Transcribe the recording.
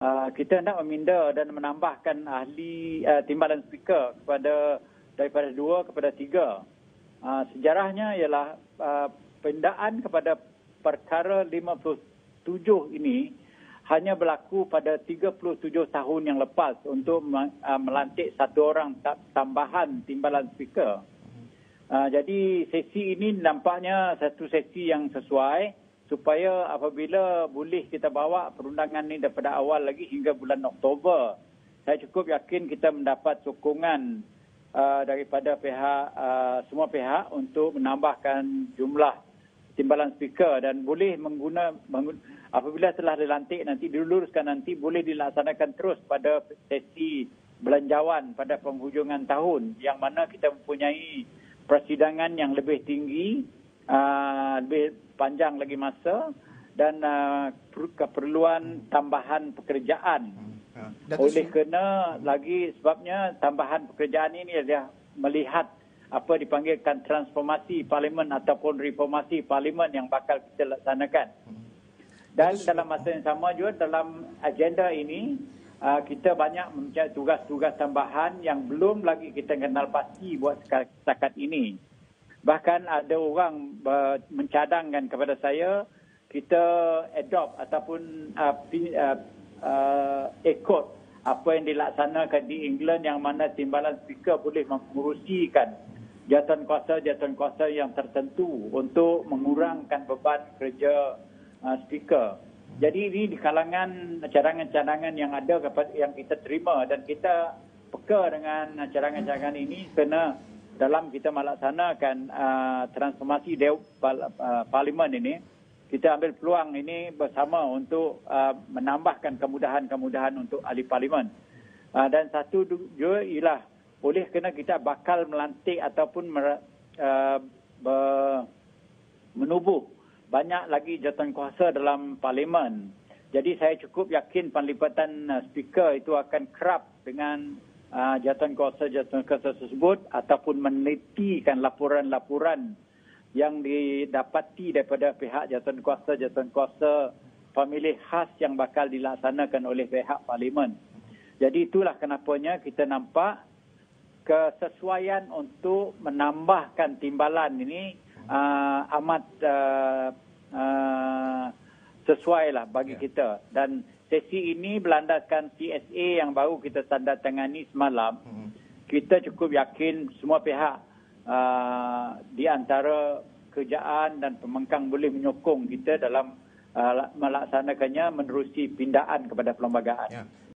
uh, kita hendak meminda dan menambahkan ahli uh, timbalan speaker kepada daripada dua kepada tiga. Uh, sejarahnya ialah uh, pendaan kepada perkara 57 ini hanya berlaku pada 37 tahun yang lepas untuk melantik satu orang tambahan timbalan speaker. Jadi sesi ini nampaknya satu sesi yang sesuai supaya apabila boleh kita bawa perundangan ini daripada awal lagi hingga bulan Oktober, saya cukup yakin kita mendapat sokongan uh, daripada pihak uh, semua pihak untuk menambahkan jumlah timbalan speaker dan boleh mengguna menggun, apabila telah dilantik nanti diluruskan nanti boleh dilaksanakan terus pada sesi belanjawan pada penghujungan tahun yang mana kita mempunyai persidangan yang lebih tinggi, uh, lebih panjang lagi masa dan uh, keperluan tambahan pekerjaan. Ya. Oleh kerana lagi sebabnya tambahan pekerjaan ini adalah melihat apa dipanggilkan transformasi parlimen ataupun reformasi parlimen yang bakal kita laksanakan. Hmm. Dan dalam masa yang sama juga dalam agenda ini uh, kita banyak mempunyai tugas-tugas tambahan yang belum lagi kita kenal pasti buat setakat ini. Bahkan ada orang uh, mencadangkan kepada saya kita adopt ataupun uh, uh, uh, ikut apa yang dilaksanakan di England yang mana timbalan speaker boleh mengurusikan jatuhan kuasa-jatuhan kuasa yang tertentu untuk mengurangkan beban kerja uh, speaker. Jadi ini di kalangan cadangan-cadangan yang ada yang kita terima dan kita peka dengan cadangan-cadangan ini kerana dalam kita melaksanakan uh, transformasi dew, pal, uh, parlimen ini kita ambil peluang ini bersama untuk uh, menambahkan kemudahan-kemudahan untuk ahli parlimen. Uh, dan satu juga ialah boleh kena kita bakal melantik ataupun mer, uh, ber, menubuh banyak lagi jawatan kuasa dalam parlimen. Jadi saya cukup yakin penlibatan uh, speaker itu akan kerap dengan uh, jawatan kuasa-jawatan kuasa tersebut ataupun menelitikan laporan-laporan yang didapati daripada pihak jawatan kuasa-jawatan kuasa pemilih khas yang bakal dilaksanakan oleh pihak parlimen. Jadi itulah kenapanya kita nampak kesesuaian untuk menambahkan timbalan ini uh, amat uh, uh, sesuai lah bagi yeah. kita. Dan sesi ini berlandaskan CSA yang baru kita tanda tangani semalam. Mm-hmm. Kita cukup yakin semua pihak uh, di antara kerjaan dan pemengkang boleh menyokong kita dalam uh, melaksanakannya menerusi pindaan kepada perlembagaan. Yeah.